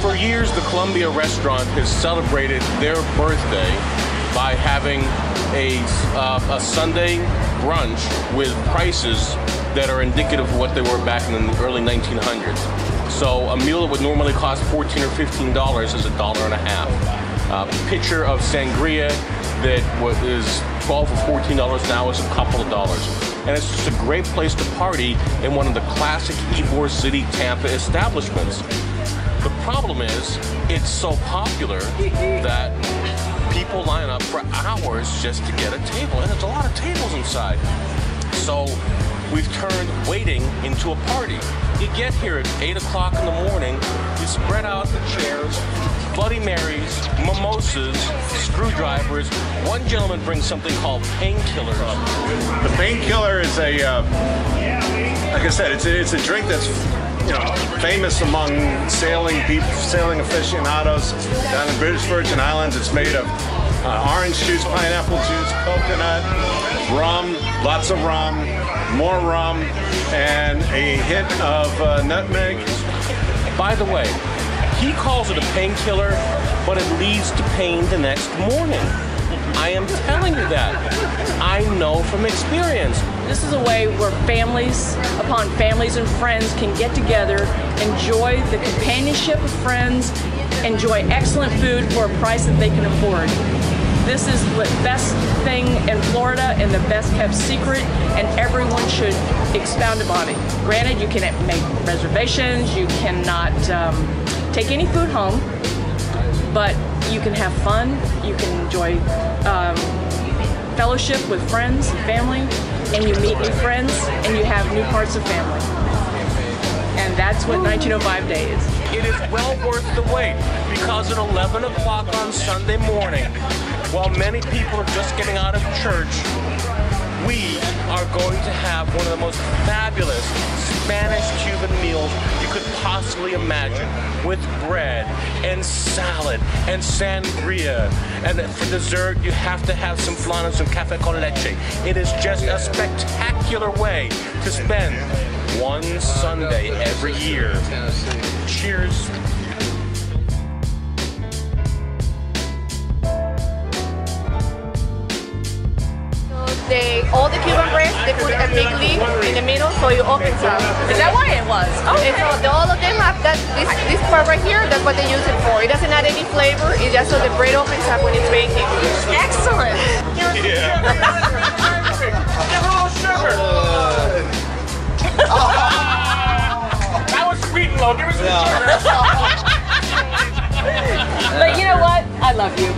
For years, the Columbia restaurant has celebrated their birthday by having a, uh, a Sunday brunch with prices that are indicative of what they were back in the early 1900s. So a meal that would normally cost 14 or 15 dollars is a dollar and a half. A pitcher of sangria that is 12 or 14 dollars now is a couple of dollars. And it's just a great place to party in one of the classic Ybor City Tampa establishments. The problem is, it's so popular that people line up for hours just to get a table, and there's a lot of tables inside. So we've turned waiting into a party. You get here at 8 o'clock in the morning, you spread out the chairs, Bloody Marys, mimosas, screwdrivers. One gentleman brings something called painkillers. The painkiller is a, uh, like I said, it's a, it's a drink that's you know famous among sailing people, sailing aficionados down in the British Virgin Islands. It's made of uh, orange juice, pineapple juice, coconut, rum, lots of rum, more rum, and a hint of uh, nutmeg. By the way, he calls it a painkiller, but it leads to pain the next morning. I am telling you that. I know from experience. This is a way where families upon families and friends can get together, enjoy the companionship of friends, enjoy excellent food for a price that they can afford. This is the best thing in Florida and the best kept secret, and everyone should expound upon it. Granted, you can make reservations, you cannot um, take any food home, but you can have fun, you can enjoy um, fellowship with friends and family, and you meet new friends, and you have new parts of family. And that's what 1905 Day is. It is well worth the wait because at 11 o'clock on Sunday morning, while many people are just getting out of church, we are going to have one of the most fabulous Spanish Cuban meals you could possibly imagine with bread and salad and sangria. And for dessert, you have to have some flan and some cafe con leche. It is just a spectacular way to spend one Sunday every year. Cheers. They all the Cuban breads they put a big leaf in the middle so you open some. Is that why it was? Oh. And so the, all of them have that this this part right here. That's what they use it for. It doesn't add any flavor. It's just so the bread opens up when it's baking. Excellent. Never all sugar that was sweet low. Give us some sugar. But you know what? I love you.